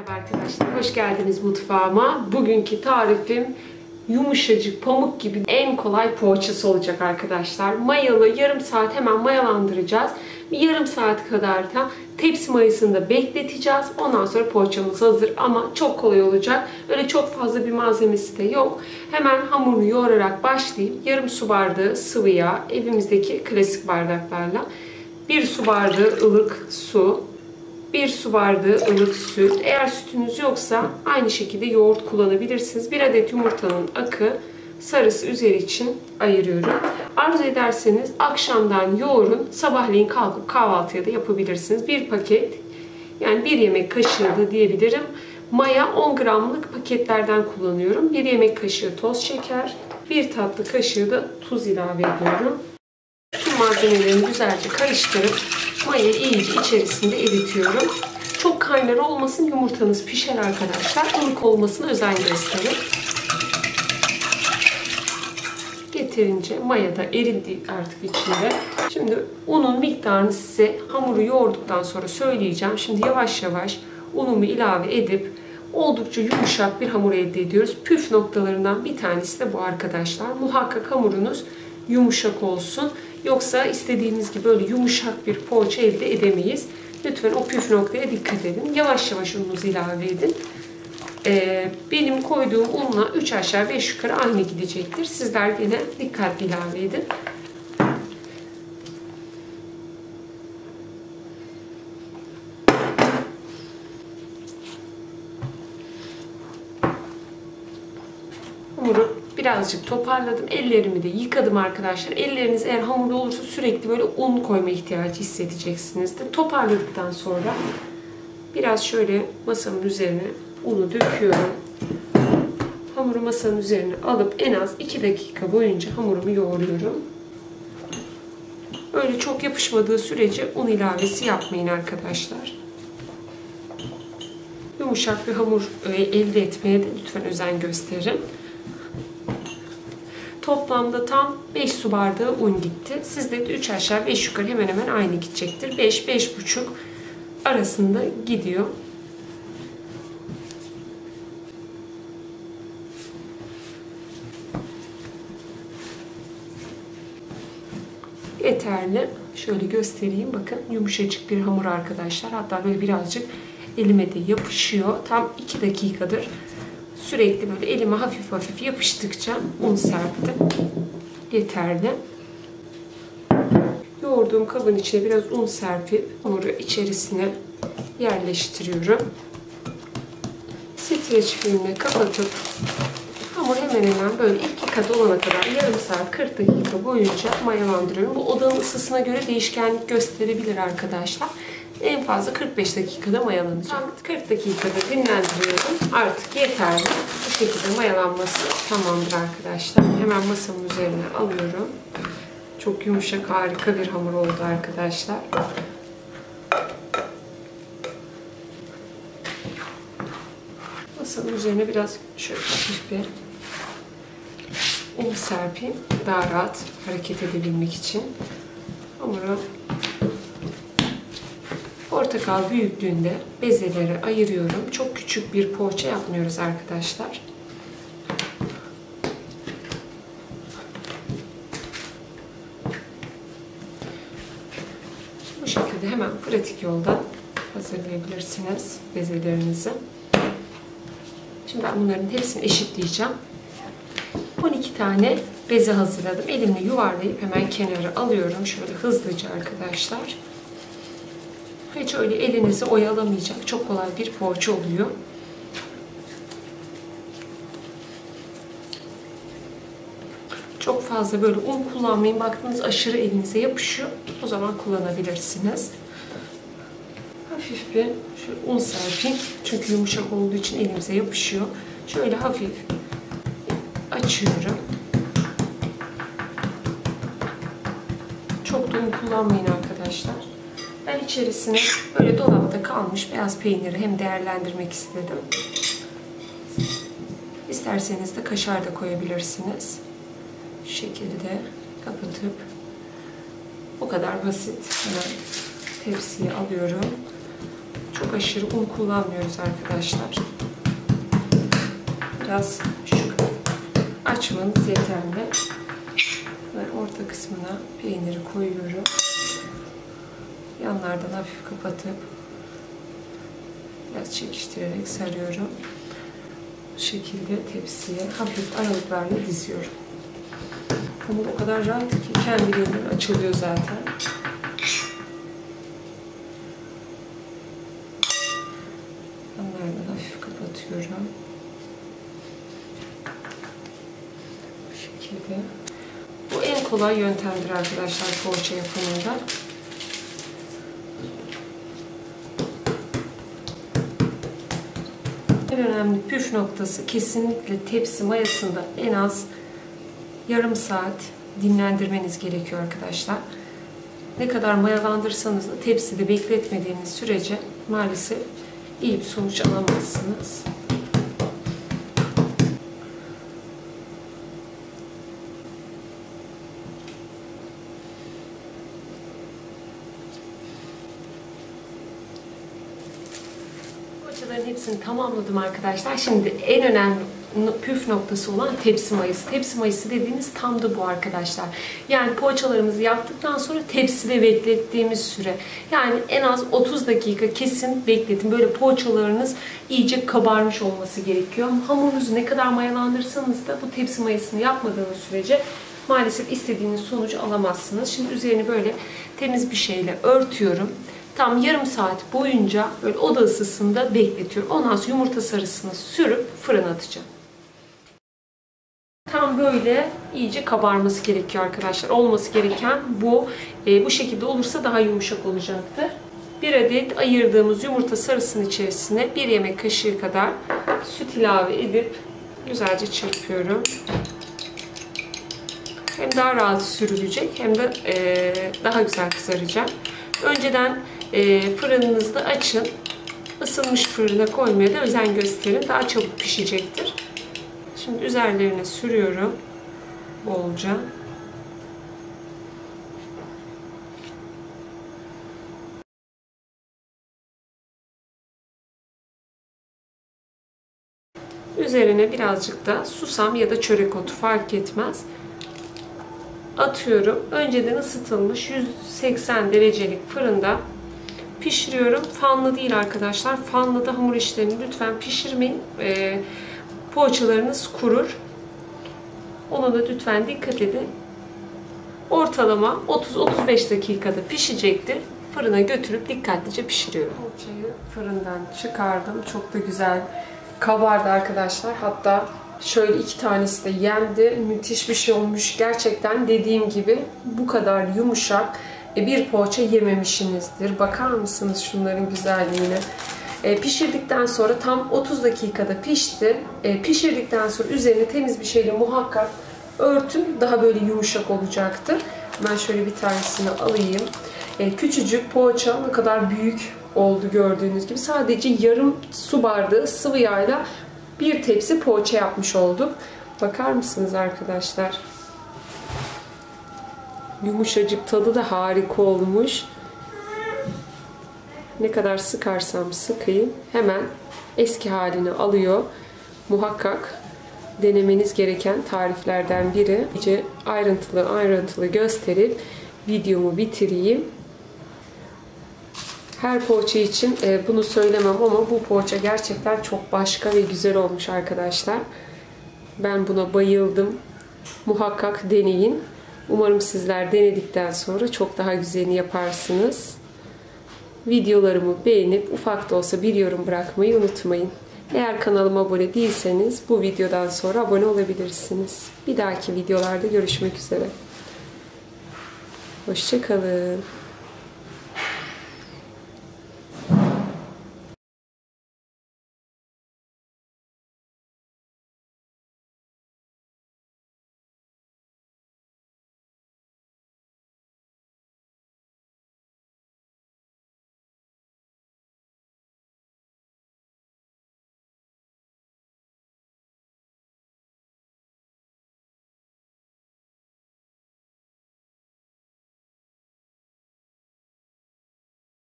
Merhaba arkadaşlar, hoş geldiniz mutfağıma. Bugünkü tarifim yumuşacık, pamuk gibi en kolay poğaçası olacak arkadaşlar. Mayalı, yarım saat hemen mayalandıracağız. Bir yarım saat kadar da tepsi mayasında bekleteceğiz. Ondan sonra poğaçamız hazır ama çok kolay olacak. Öyle çok fazla bir malzemesi de yok. Hemen hamuru yoğurarak başlayayım. Yarım su bardağı sıvı yağ, evimizdeki klasik bardaklarla. Bir su bardağı ılık su, 1 su bardağı ılık süt. Eğer sütünüz yoksa aynı şekilde yoğurt kullanabilirsiniz. 1 adet yumurtanın akı sarısı üzeri için ayırıyorum. Arzu ederseniz akşamdan yoğurun. Sabahleyin kalkıp kahvaltıya da yapabilirsiniz. Bir paket yani bir yemek kaşığı da diyebilirim. Maya 10 gramlık paketlerden kullanıyorum. Bir yemek kaşığı toz şeker, bir tatlı kaşığı da tuz ilave ediyorum. Tüm malzemelerimi güzelce karıştırıp mayayı iyice içerisinde eritiyorum. Çok kaynar olmasın yumurtanız pişer arkadaşlar. Ilık olmasına özen gösterin. Yeterince maya da eridi artık içinde. Şimdi unun miktarını size hamuru yoğurduktan sonra söyleyeceğim. Şimdi yavaş yavaş unumu ilave edip oldukça yumuşak bir hamur elde ediyoruz. Püf noktalarından bir tanesi de bu arkadaşlar. Muhakkak hamurunuz yumuşak olsun. Yoksa istediğimiz gibi böyle yumuşak bir poğaça elde edemeyiz. Lütfen o püf noktaya dikkat edin. Yavaş yavaş ununuzu ilave edin. Ee, benim koyduğum unla 3 aşağı 5 yukarı aynı gidecektir. Sizler yine dikkatli ilave edin. Hamuru birazcık toparladım. Ellerimi de yıkadım arkadaşlar. Elleriniz eğer hamurlu olursa sürekli böyle un koyma ihtiyacı hissedeceksinizdir. Toparladıktan sonra biraz şöyle masamın üzerine unu döküyorum. Hamuru masanın üzerine alıp en az 2 dakika boyunca hamurumu yoğuruyorum. Öyle çok yapışmadığı sürece un ilavesi yapmayın arkadaşlar. Yumuşak bir hamur e, elde etmeye de lütfen özen gösterin. Toplamda tam 5 su bardağı un gitti. Sizde de 3 aşağı 5 yukarı hemen hemen aynı gidecektir. 5-5,5 arasında gidiyor. Yeterli. Şöyle göstereyim. Bakın yumuşacık bir hamur arkadaşlar. Hatta böyle birazcık elime de yapışıyor. Tam 2 dakikadır sürekli böyle elime hafif hafif yapıştıkça un serptim. Yeterli. Yoğurduğum kabın içine biraz un serpip hamuru içerisine yerleştiriyorum. Streç filmle kapatıp hamur hemen hemen böyle iki kat olana kadar yarım saat 40 dakika boyunca mayalandırıyorum. Bu odanın ısısına göre değişkenlik gösterebilir arkadaşlar. En fazla 45 dakikada mayalanacak. 40 dakikada dinlendiriyorum. Artık yeterli. Bu şekilde mayalanması tamamdır arkadaşlar. Hemen masamın üzerine alıyorum. Çok yumuşak harika bir hamur oldu arkadaşlar. Masanın üzerine biraz şöyle bir un serpeyim. Daha rahat hareket edebilmek için. Hamuru portakal büyüklüğünde bezeleri ayırıyorum. Çok küçük bir poğaça yapmıyoruz arkadaşlar. Bu şekilde hemen pratik yoldan hazırlayabilirsiniz bezelerinizi. Şimdi ben bunların hepsini eşitleyeceğim. 12 tane beze hazırladım. Elimle yuvarlayıp hemen kenara alıyorum. Şöyle hızlıca arkadaşlar. Hiç öyle elinizi oyalamayacak. Çok kolay bir poğaça oluyor. Çok fazla böyle un kullanmayın. Baktınız aşırı elinize yapışıyor. O zaman kullanabilirsiniz. Hafif bir şu un serpeyim. Çünkü yumuşak olduğu için elimize yapışıyor. Şöyle hafif açıyorum. Çok da un kullanmayın arkadaşlar. Ben içerisine böyle dolapta kalmış beyaz peyniri hem değerlendirmek istedim. İsterseniz de kaşar da koyabilirsiniz. Şu şekilde kapatıp bu kadar basit. Hemen tepsiye alıyorum. Çok aşırı un kullanmıyoruz arkadaşlar. Biraz şu açmanız yeterli. Ben orta kısmına peyniri koyuyorum. Yanlardan hafif kapatıp biraz çekiştirerek sarıyorum. Bu şekilde tepsiye hafif aralıklarla diziyorum. Hamur o kadar rahat ki kendiliğinden açılıyor zaten. Yanlardan hafif kapatıyorum. Bu şekilde. Bu en kolay yöntemdir arkadaşlar poğaça yapımında. Önemli püf noktası kesinlikle tepsi mayasında en az yarım saat dinlendirmeniz gerekiyor arkadaşlar. Ne kadar mayalandırsanız da tepside bekletmediğiniz sürece maalesef iyi bir sonuç alamazsınız. Poğaçaların hepsini tamamladım arkadaşlar. Şimdi en önemli püf noktası olan tepsi mayası. Tepsi mayası dediğimiz tam da bu arkadaşlar. Yani poğaçalarımızı yaptıktan sonra tepside beklettiğimiz süre. Yani en az 30 dakika kesin bekletin. Böyle poğaçalarınız iyice kabarmış olması gerekiyor. Hamurunuzu ne kadar mayalandırsanız da bu tepsi mayasını yapmadığınız sürece maalesef istediğiniz sonucu alamazsınız. Şimdi üzerini böyle temiz bir şeyle örtüyorum tam yarım saat boyunca böyle oda ısısında bekletiyorum. Ondan sonra yumurta sarısını sürüp fırına atacağım. Tam böyle iyice kabarması gerekiyor arkadaşlar. Olması gereken bu. E, bu şekilde olursa daha yumuşak olacaktır. Bir adet ayırdığımız yumurta sarısının içerisine bir yemek kaşığı kadar süt ilave edip güzelce çırpıyorum. Hem daha rahat sürülecek hem de e, daha güzel kızaracak. Önceden e, fırınınızda açın. Isınmış fırına koymaya da özen gösterin. Daha çabuk pişecektir. Şimdi üzerlerine sürüyorum. Bolca. Üzerine birazcık da susam ya da çörek otu fark etmez. Atıyorum. Önceden ısıtılmış 180 derecelik fırında pişiriyorum. Fanlı değil arkadaşlar. Fanlı da hamur işlerini lütfen pişirmeyin. Ee, poğaçalarınız kurur. Ona da lütfen dikkat edin. Ortalama 30-35 dakikada pişecektir. Fırına götürüp dikkatlice pişiriyorum. Poğaçayı fırından çıkardım. Çok da güzel kabardı arkadaşlar. Hatta şöyle iki tanesi de yendi. Müthiş bir şey olmuş. Gerçekten dediğim gibi bu kadar yumuşak e, bir poğaça yememişsinizdir. Bakar mısınız şunların güzelliğine? E, pişirdikten sonra tam 30 dakikada pişti. E, pişirdikten sonra üzerine temiz bir şeyle muhakkak örtün. Daha böyle yumuşak olacaktır. Ben şöyle bir tanesini alayım. E, küçücük poğaça ne kadar büyük oldu gördüğünüz gibi. Sadece yarım su bardağı sıvı yağla bir tepsi poğaça yapmış olduk. Bakar mısınız arkadaşlar? Yumuşacık tadı da harika olmuş. Ne kadar sıkarsam sıkayım hemen eski halini alıyor. Muhakkak denemeniz gereken tariflerden biri. İyice ayrıntılı ayrıntılı gösterip videomu bitireyim. Her poğaça için e, bunu söylemem ama bu poğaça gerçekten çok başka ve güzel olmuş arkadaşlar. Ben buna bayıldım. Muhakkak deneyin. Umarım sizler denedikten sonra çok daha güzelini yaparsınız. Videolarımı beğenip ufak da olsa bir yorum bırakmayı unutmayın. Eğer kanalıma abone değilseniz bu videodan sonra abone olabilirsiniz. Bir dahaki videolarda görüşmek üzere. Hoşçakalın.